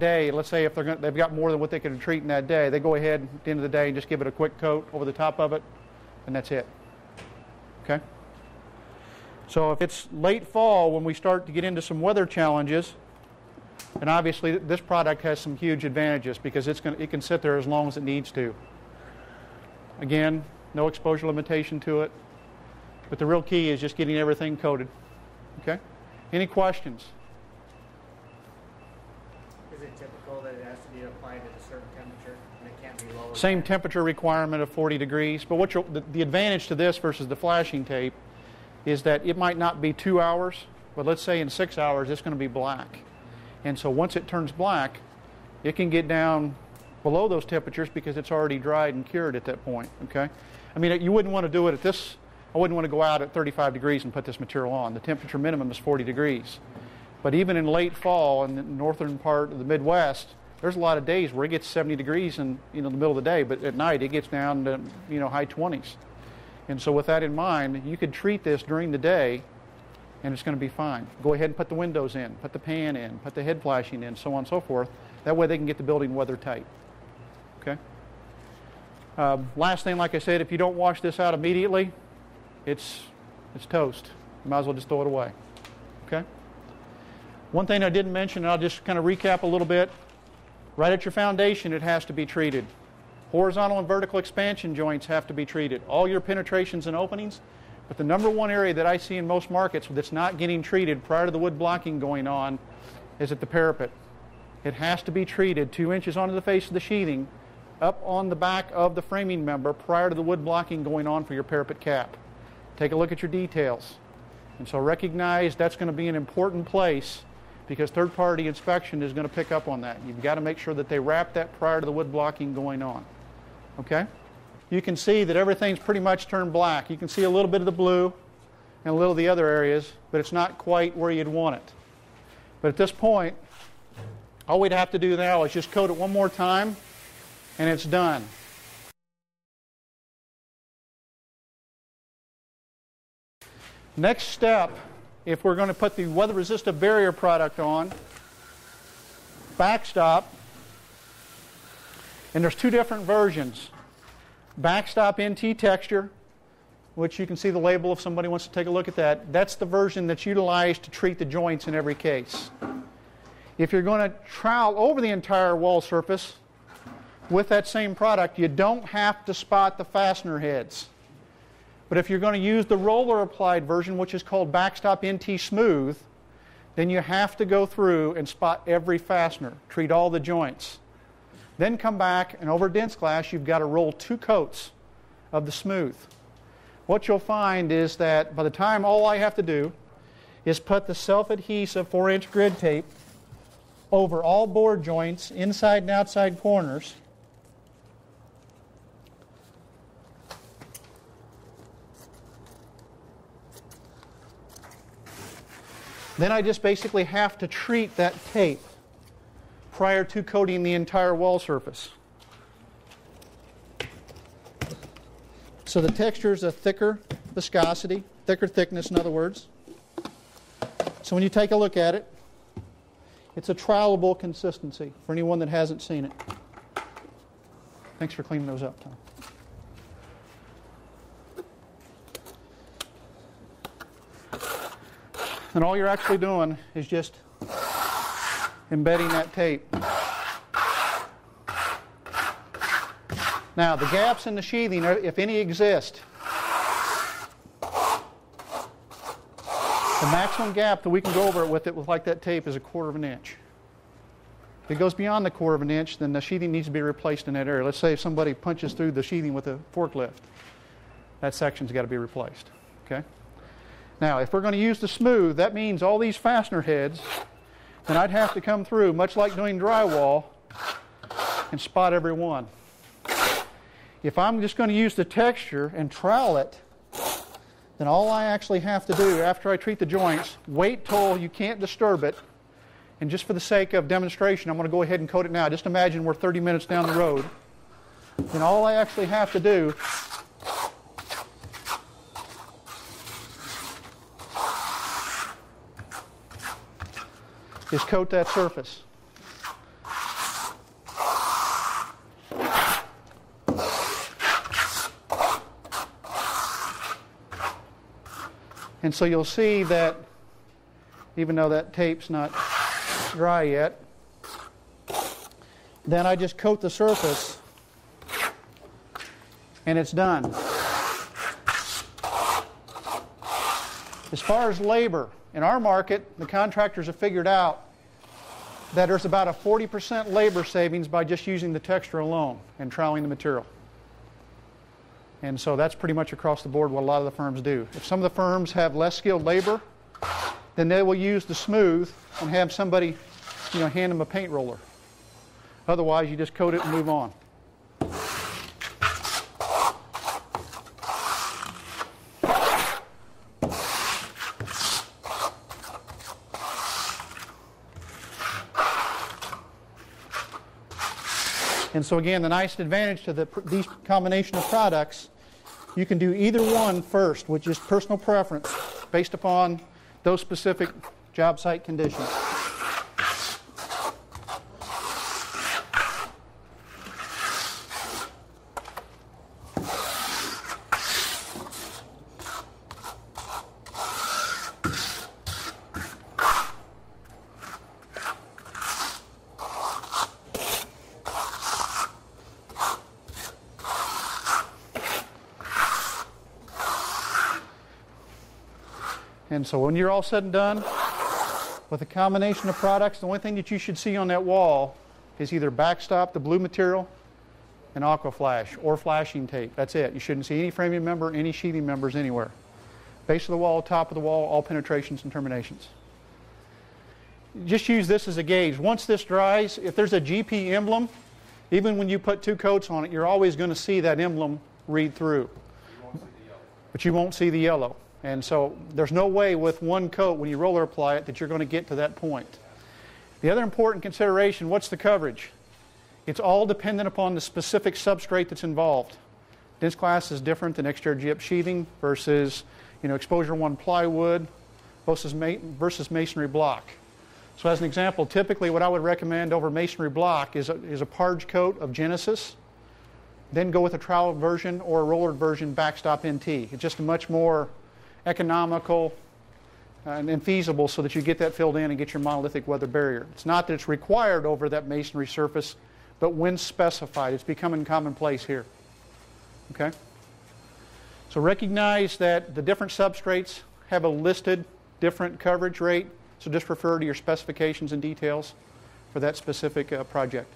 day, let's say if they're gonna, they've got more than what they can treat in that day, they go ahead at the end of the day and just give it a quick coat over the top of it, and that's it. Okay? So if it's late fall when we start to get into some weather challenges, and obviously this product has some huge advantages because it's gonna, it can sit there as long as it needs to. Again, no exposure limitation to it. But the real key is just getting everything coated. Okay? Any questions? Is it typical that it has to be applied at a certain temperature and it can't be lower? Same temperature requirement of 40 degrees. But what the, the advantage to this versus the flashing tape is that it might not be two hours, but let's say in six hours it's going to be black. And so once it turns black, it can get down below those temperatures because it's already dried and cured at that point. Okay? I mean, you wouldn't want to do it at this. I wouldn't want to go out at 35 degrees and put this material on. The temperature minimum is 40 degrees. But even in late fall in the northern part of the Midwest, there's a lot of days where it gets 70 degrees in you know the middle of the day, but at night it gets down to you know high 20s. And so with that in mind, you could treat this during the day and it's going to be fine. Go ahead and put the windows in, put the pan in, put the head flashing in, so on and so forth. That way they can get the building weather tight. Okay? Um, last thing, like I said, if you don't wash this out immediately, it's, it's toast. You might as well just throw it away. Okay? One thing I didn't mention, and I'll just kind of recap a little bit. Right at your foundation, it has to be treated. Horizontal and vertical expansion joints have to be treated. All your penetrations and openings. But the number one area that I see in most markets that's not getting treated prior to the wood blocking going on is at the parapet. It has to be treated two inches onto the face of the sheathing, up on the back of the framing member prior to the wood blocking going on for your parapet cap. Take a look at your details. And so recognize that's going to be an important place because third party inspection is going to pick up on that. You've got to make sure that they wrap that prior to the wood blocking going on. Okay? You can see that everything's pretty much turned black. You can see a little bit of the blue and a little of the other areas, but it's not quite where you'd want it. But at this point, all we'd have to do now is just coat it one more time and it's done. Next step, if we're going to put the weather resistant barrier product on, backstop, and there's two different versions. Backstop NT texture, which you can see the label if somebody wants to take a look at that. That's the version that's utilized to treat the joints in every case. If you're going to trowel over the entire wall surface with that same product, you don't have to spot the fastener heads. But if you're going to use the roller applied version, which is called Backstop NT Smooth, then you have to go through and spot every fastener, treat all the joints. Then come back and over DensGlass, you've got to roll two coats of the smooth. What you'll find is that by the time all I have to do is put the self adhesive 4 inch grid tape over all board joints, inside and outside corners. Then I just basically have to treat that tape prior to coating the entire wall surface. So the texture is a thicker viscosity, thicker thickness, in other words. So when you take a look at it, it's a trowelable consistency for anyone that hasn't seen it. Thanks for cleaning those up, Tom. And all you're actually doing is just embedding that tape. Now, the gaps in the sheathing, if any exist, the maximum gap that we can go over it with it with like that tape is a quarter of an inch. If it goes beyond the quarter of an inch, then the sheathing needs to be replaced in that area. Let's say if somebody punches through the sheathing with a forklift, that section's got to be replaced. Okay? Now, if we're going to use the smooth, that means all these fastener heads, then I'd have to come through, much like doing drywall, and spot every one. If I'm just going to use the texture and trowel it, then all I actually have to do after I treat the joints, wait till you can't disturb it, and just for the sake of demonstration, I'm going to go ahead and coat it now. Just imagine we're 30 minutes down the road. Then all I actually have to do is coat that surface. And so you'll see that even though that tape's not dry yet, then I just coat the surface and it's done. As far as labor, in our market, the contractors have figured out that there's about a 40% labor savings by just using the texture alone and troweling the material. And so that's pretty much across the board what a lot of the firms do. If some of the firms have less skilled labor, then they will use the smooth and have somebody, you know, hand them a paint roller. Otherwise, you just coat it and move on. And so again, the nice advantage to the, these combination of products, you can do either one first, which is personal preference based upon those specific job site conditions. And so when you're all said and done, with a combination of products, the only thing that you should see on that wall is either backstop, the blue material, and aqua flash or flashing tape. That's it. You shouldn't see any framing member, any sheathing members anywhere. Base of the wall, top of the wall, all penetrations and terminations. Just use this as a gauge. Once this dries, if there's a GP emblem, even when you put two coats on it, you're always going to see that emblem read through. But you won't see the yellow. And so there's no way with one coat when you roller apply it that you're going to get to that point. The other important consideration, what's the coverage? It's all dependent upon the specific substrate that's involved. DensGlass is different than exterior gyp sheathing versus you know, exposure one plywood versus, ma- versus masonry block. So as an example, typically what I would recommend over masonry block is a, is a parge coat of Genesis, then go with a trowel version or a rollered version backstop NT. It's just a much more economical uh, and feasible so that you get that filled in and get your monolithic weather barrier. It's not that it's required over that masonry surface, but when specified, it's becoming commonplace here. Okay? So recognize that the different substrates have a listed different coverage rate, so just refer to your specifications and details for that specific uh, project.